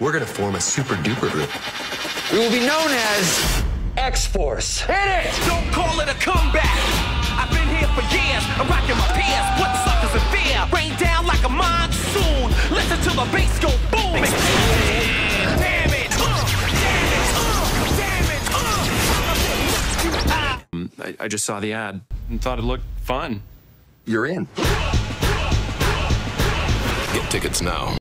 we're going to form a super duper group. We will be known as X Force. Hit it! Don't call it a comeback. I've been here for years. I'm rocking my peers. What suckers in fear? Rain down like a monsoon. Listen to the bass go boom. Damn it. I, I just saw the ad and thought it looked fun. You're in. Get tickets now.